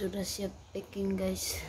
sudah siap packing guys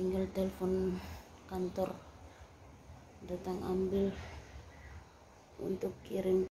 tinggal telepon kantor datang ambil untuk kirim